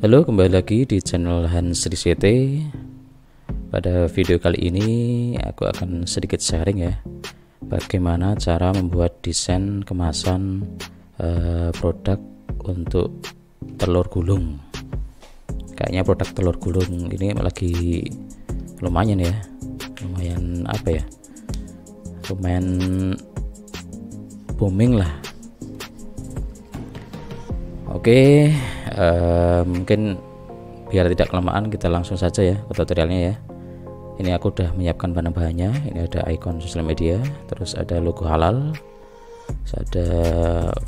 Halo, kembali lagi di channel Hans RCT. Pada video kali ini aku akan sedikit sharing ya bagaimana cara membuat desain kemasan uh, produk untuk telur gulung. Kayaknya produk telur gulung ini lagi lumayan ya. Lumayan apa ya? Lumayan booming lah. Oke, uh, mungkin biar tidak kelamaan kita langsung saja ya ke tutorialnya ya. Ini aku udah menyiapkan bahan-bahannya ini ada icon sosial media terus ada logo halal terus ada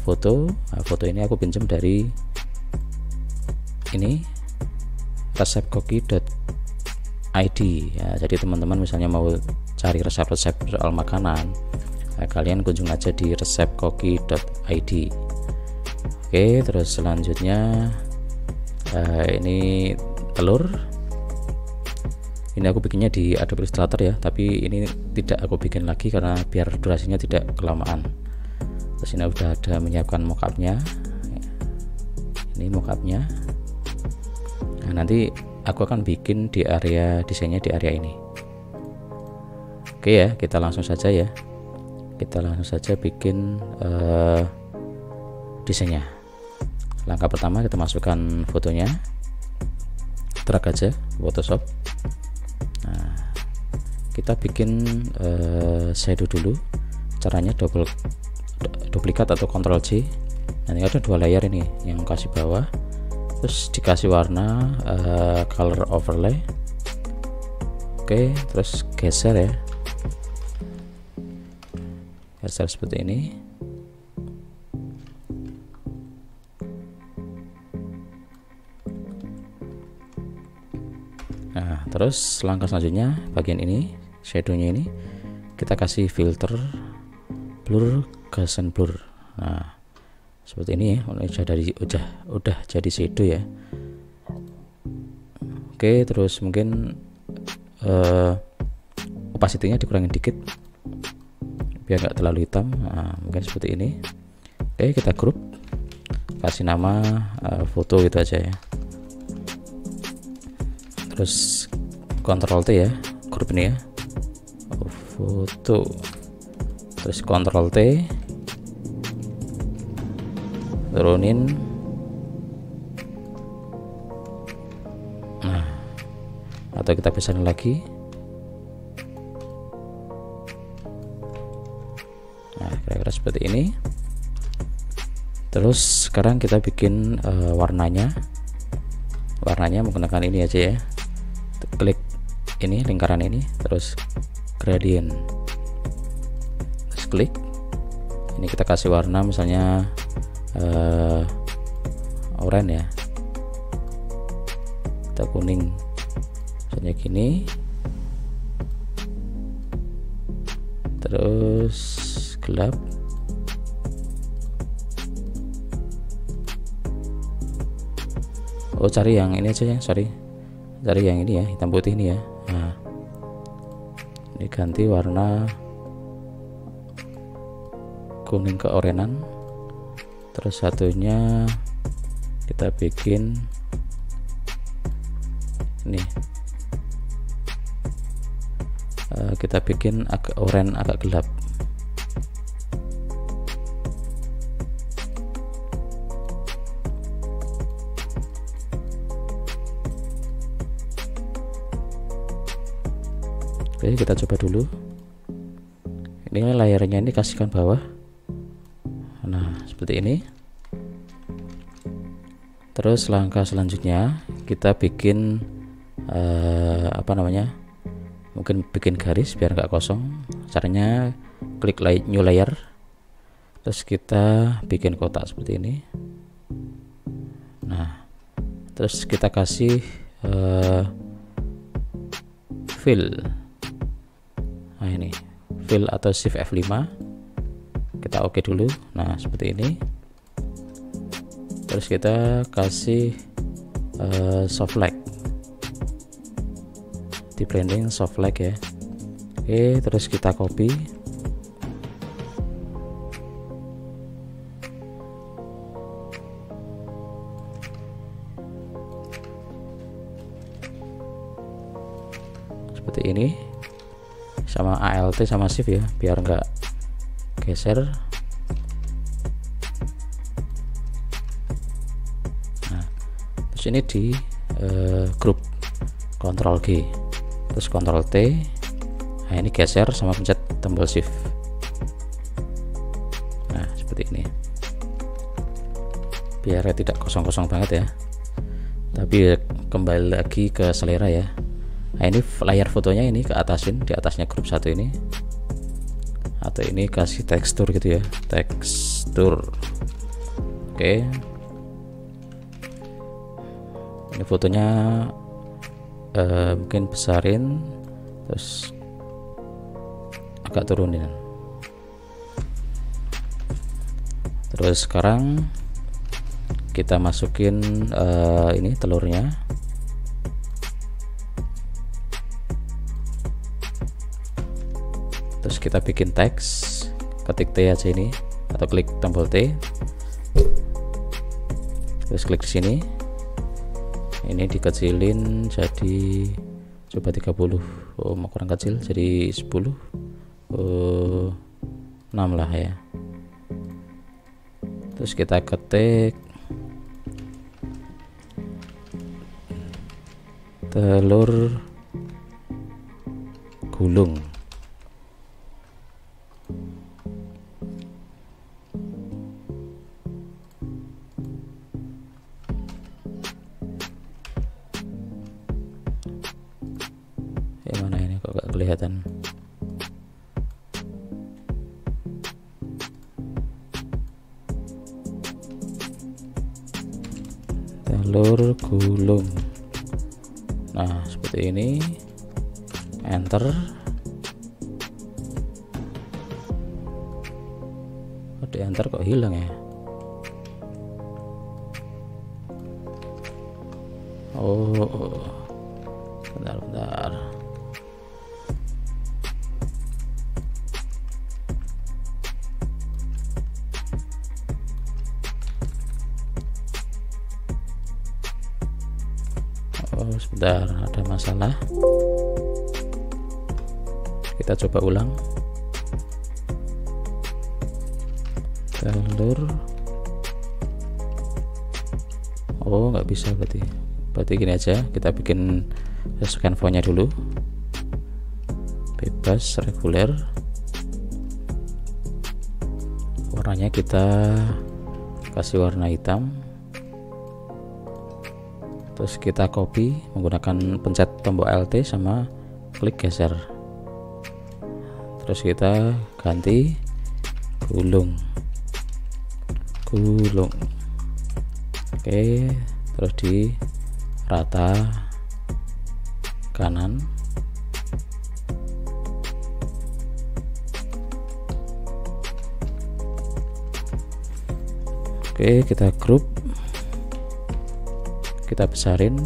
foto. Nah, foto ini aku pinjam dari ini resepkoki.id ya jadi teman-teman misalnya mau cari resep-resep soal makanan nah, kalian kunjung aja di resepkoki.id oke terus selanjutnya uh, ini telur. Ini aku bikinnya di Adobe Illustrator ya tapi ini tidak aku bikin lagi karena biar durasinya tidak kelamaan. Terus ini udah ada menyiapkan mockupnya. Ini mockupnya. Nah nanti aku akan bikin di area desainnya di area ini. Oke ya kita langsung saja ya. Kita langsung saja bikin uh, desainnya langkah pertama kita masukkan fotonya. Drag aja Photoshop. Nah kita bikin uh, shadow dulu. Caranya double duplikat atau Ctrl C nanti ada dua layer ini yang kasih bawah. Terus dikasih warna uh, color overlay. Oke terus geser ya. Geser seperti ini terus langkah selanjutnya bagian ini shadownya ini kita kasih filter blur gaussian blur. Nah seperti ini ya udah dari udah udah jadi shadow ya. Oke terus mungkin uh, opacity-nya dikurangin dikit biar nggak terlalu hitam. Nah, mungkin seperti ini. Oke kita grup kasih nama uh, foto gitu aja ya. Terus Ctrl T ya grup ini ya. Foto. Terus Ctrl T. Turunin. Nah atau kita pesan lagi. Nah kira-kira seperti ini. Terus sekarang kita bikin uh, warnanya. Warnanya menggunakan ini aja ya ini lingkaran ini terus gradient. Terus klik. Ini kita kasih warna misalnya uh, oranye ya. Atau kuning. Misalnya gini. Terus gelap. Oh cari yang ini aja ya sorry dari yang ini ya hitam putih ini ya. Nah ini ganti warna kuning ke orenan terus satunya kita bikin ini. Uh, kita bikin agak oranye agak gelap Oke kita coba dulu. Ini layarnya ini kasihkan bawah. Nah seperti ini. Terus langkah selanjutnya kita bikin uh, apa namanya? Mungkin bikin garis biar nggak kosong. Caranya klik new layer. Terus kita bikin kotak seperti ini. Nah terus kita kasih uh, fill nah ini fill atau shift F5 kita oke okay dulu. Nah seperti ini. Terus kita kasih uh, soft light di blending soft light ya. Oke terus kita copy. Seperti ini sama ALT sama shift ya biar enggak geser. Nah terus ini di uh, grup Ctrl G terus Ctrl T. Nah ini geser sama pencet tombol shift. Nah seperti ini. Biar tidak kosong-kosong banget ya. Tapi kembali lagi ke selera ya nah ini layar fotonya ini ke atasin di atasnya grup satu ini. Atau ini kasih tekstur gitu ya tekstur. Oke. Ini fotonya uh, mungkin besarin terus agak turunin. Terus sekarang kita masukin uh, ini telurnya terus kita bikin teks ketik T aja ini atau klik tombol T. Terus klik di sini. Ini dikecilin jadi coba 30 oh mau kurang kecil jadi 10 oh, 6 lah ya. Terus kita ketik. Telur gulung kelihatan. Telur gulung. Nah seperti ini. Enter. Oh, di enter kok hilang ya? Oh bentar sebentar ada masalah. Kita coba ulang. Telur. Oh nggak bisa berarti. Berarti gini aja kita bikin scan fontnya dulu. Bebas reguler. Warnanya kita kasih warna hitam terus kita copy menggunakan pencet tombol Alt sama klik geser. Terus kita ganti gulung. Gulung. Oke terus di rata kanan. Oke kita grup kita besarin.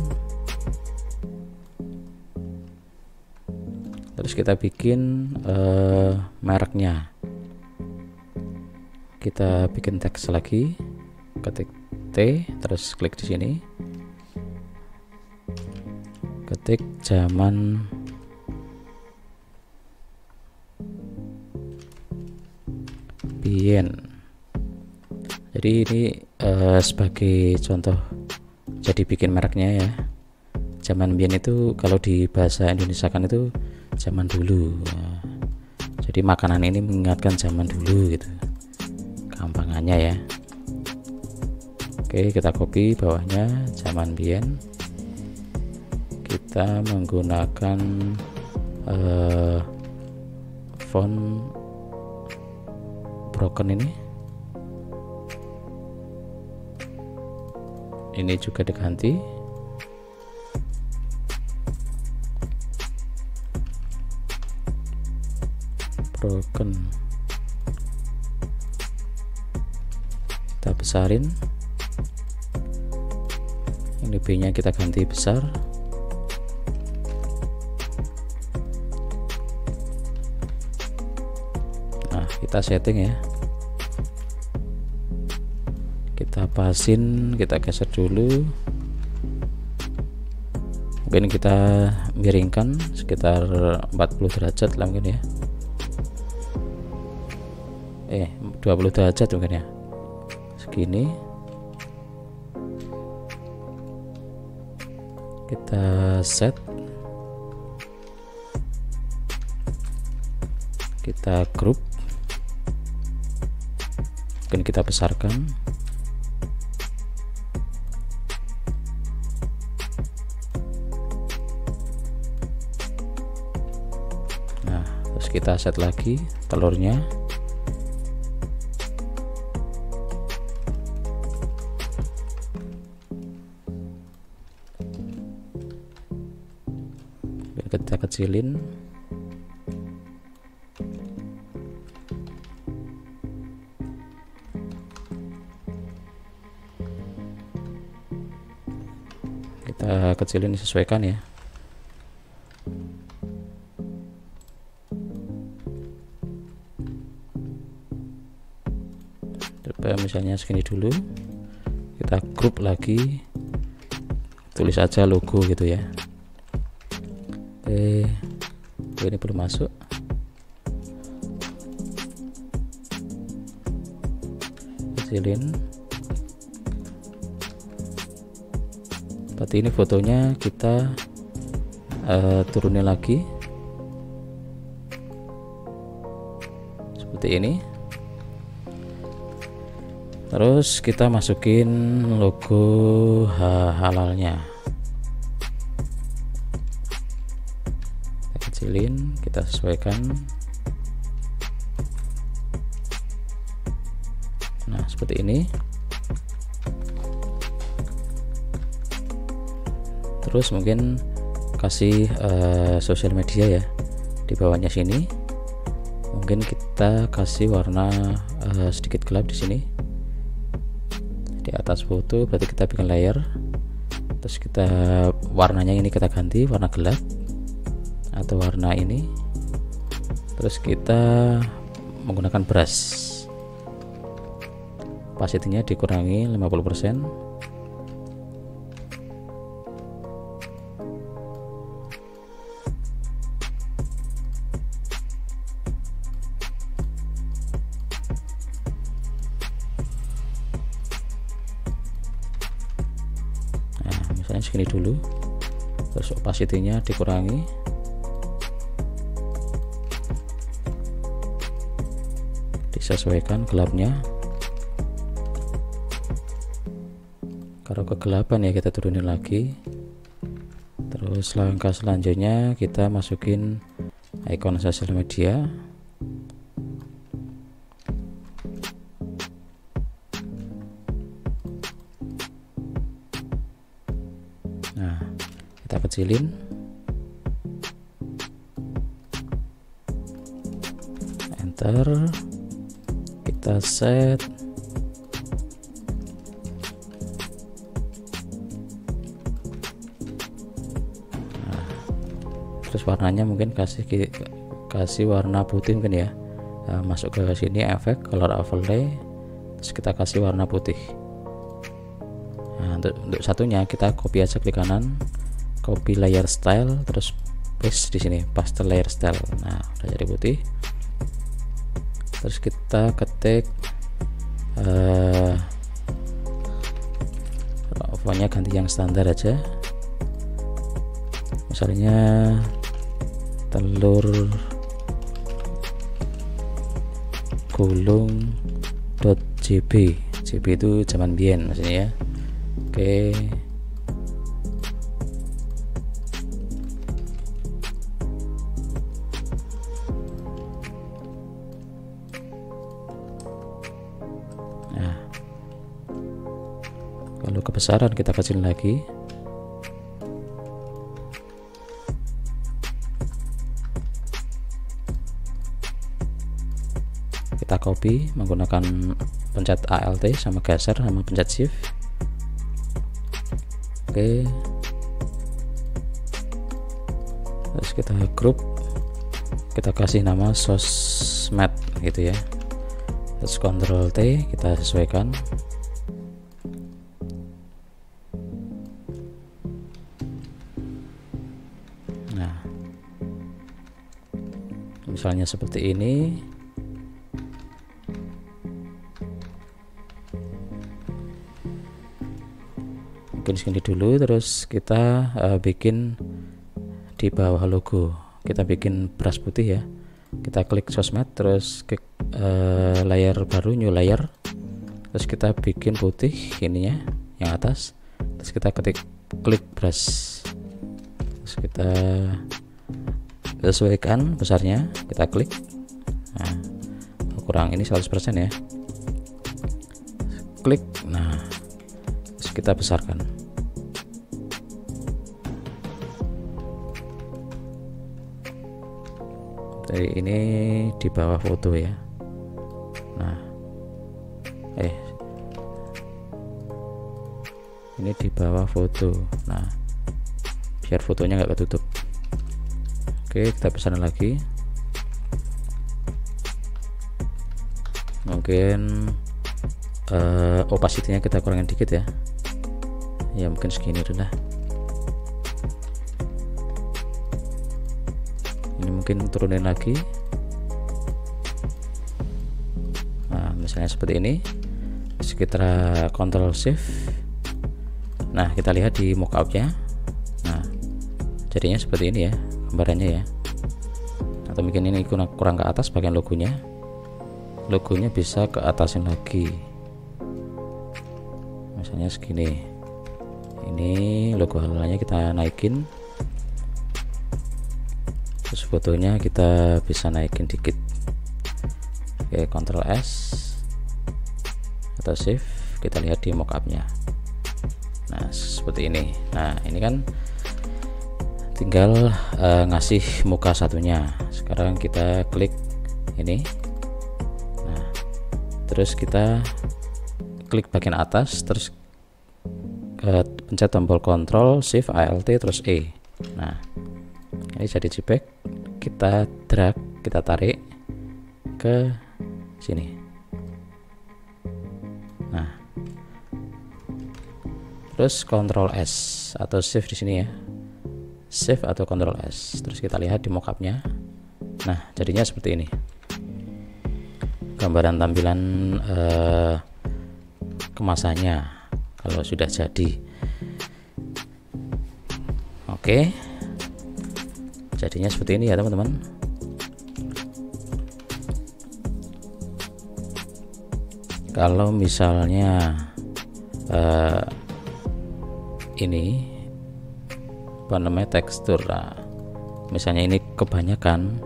Terus kita bikin uh, mereknya. Kita bikin teks lagi ketik T terus klik di sini. Ketik zaman. Bien. Jadi ini uh, sebagai contoh jadi bikin mereknya ya. Zaman biyen itu kalau di bahasa Indonesia kan itu zaman dulu. Jadi makanan ini mengingatkan zaman dulu gitu. Gampangannya ya. Oke kita copy bawahnya zaman biyen kita menggunakan uh, font broken ini ini juga diganti. Broken. Kita besarin. Ini B nya kita ganti besar. Nah kita setting ya kita pasin kita geser dulu. Mungkin kita miringkan sekitar 40 derajat lah mungkin ya. Eh 20 derajat mungkin ya. Segini. Kita set. Kita group. Mungkin kita besarkan terus kita set lagi telurnya. Kita kecilin. Kita kecilin disesuaikan ya misalnya segini dulu. Kita grup lagi. Tulis aja logo gitu ya. Oke ini belum masuk. Kecilin seperti ini fotonya kita uh, turunin lagi. Seperti ini terus kita masukin logo halalnya. Kita kecilin kita sesuaikan. Nah seperti ini. Terus mungkin kasih uh, sosial media ya di bawahnya sini. Mungkin kita kasih warna uh, sedikit gelap di sini di atas foto berarti kita bikin layer. Terus kita warnanya ini kita ganti warna gelap atau warna ini. Terus kita menggunakan brush. Opacity-nya dikurangi 50% terus opacity-nya dikurangi. Disesuaikan gelapnya. Kalau kegelapan ya kita turunin lagi. Terus langkah selanjutnya kita masukin icon sosial media kecilin enter. Kita set. Nah, terus warnanya mungkin kasih kasih warna putih mungkin ya. Nah, masuk ke sini efek color overlay terus kita kasih warna putih. Nah untuk, untuk satunya kita copy aja klik kanan copy layer style terus paste di sini pastel layer style nah udah jadi putih terus kita ketik uh, ganti yang standar aja misalnya telur gulung .jb jb itu zaman bien maksudnya ya Oke. Nah. Kebesaran kita kecil lagi. Kita copy menggunakan pencet ALT sama geser sama pencet shift. Oke. Terus kita grup kita kasih nama sosmed gitu ya. Terus Ctrl T kita sesuaikan nah misalnya seperti ini. Mungkin segini dulu terus kita uh, bikin di bawah logo. Kita bikin brush putih ya. Kita klik sosmed terus klik eh, uh, layer baru new layer. Terus kita bikin putih ininya yang atas. Terus kita ketik klik brush kita sesuaikan besarnya. Kita klik. Nah kurang ini 100% ya. Klik. Nah terus kita besarkan. Jadi ini di bawah foto ya. Nah eh ini di bawah foto. Nah biar fotonya nggak ketutup. Oke kita pesan lagi. Mungkin uh, opacity-nya kita kurangin dikit ya. Ya mungkin segini lah. Ini mungkin turunin lagi. Nah misalnya seperti ini. Sekitar Ctrl Shift. Nah kita lihat di mockup-nya jadinya seperti ini ya gambarannya ya. Atau mungkin ini kurang ke atas bagian logonya. Logonya bisa ke atasin lagi. Misalnya segini. Ini logo halalnya kita naikin. Terus fotonya kita bisa naikin dikit. Oke Ctrl S. Atau Shift kita lihat di mockupnya. Nah seperti ini. Nah ini kan tinggal uh, ngasih muka satunya. Sekarang kita klik ini. Nah terus kita klik bagian atas terus uh, pencet tombol Ctrl Shift Alt terus E. Nah ini jadi JPEG. Kita drag kita tarik ke sini. Terus Ctrl S atau Shift di sini ya Shift atau Ctrl S. Terus kita lihat di mockupnya. Nah jadinya seperti ini. Gambaran tampilan uh, kemasannya kalau sudah jadi. Oke. Jadinya seperti ini ya teman-teman. Kalau misalnya uh, ini apa namanya tekstur nah, misalnya ini kebanyakan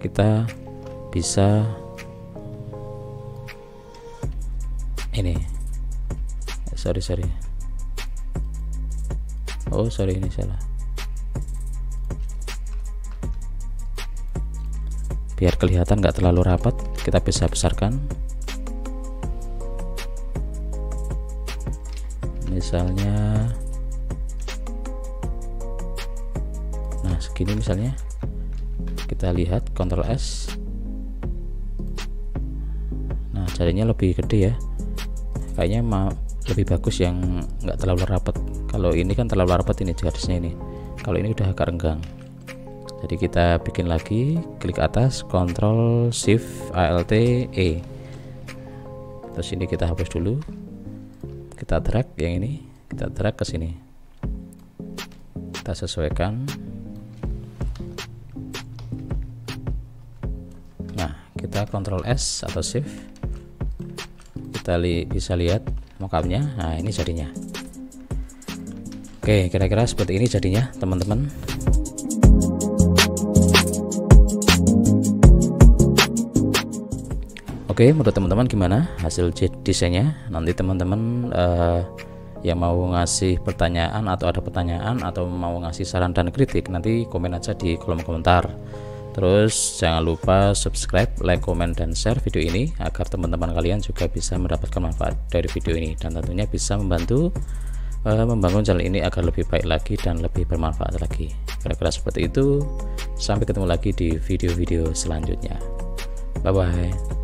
kita bisa ini. Sorry sorry. Oh sorry ini salah. Biar kelihatan nggak terlalu rapat kita bisa besarkan. Misalnya segini misalnya. Kita lihat Ctrl S. Nah jadinya lebih gede ya. Kayaknya mau lebih bagus yang nggak terlalu rapat kalau ini kan terlalu rapat ini garisnya ini. Kalau ini udah agak renggang. Jadi kita bikin lagi klik atas Ctrl Shift Alt E. Terus ini kita hapus dulu. Kita drag yang ini kita drag ke sini. Kita sesuaikan kita Ctrl S atau Shift kita li bisa lihat mockupnya nah ini jadinya oke kira-kira seperti ini jadinya teman-teman Oke, menurut teman-teman gimana hasil desainnya? Nanti teman-teman uh, yang mau ngasih pertanyaan atau ada pertanyaan atau mau ngasih saran dan kritik nanti komen aja di kolom komentar. Terus jangan lupa subscribe, like, komen, dan share video ini agar teman-teman kalian juga bisa mendapatkan manfaat dari video ini dan tentunya bisa membantu uh, membangun channel ini agar lebih baik lagi dan lebih bermanfaat lagi. Kira-kira seperti itu. Sampai ketemu lagi di video-video selanjutnya. Bye bye.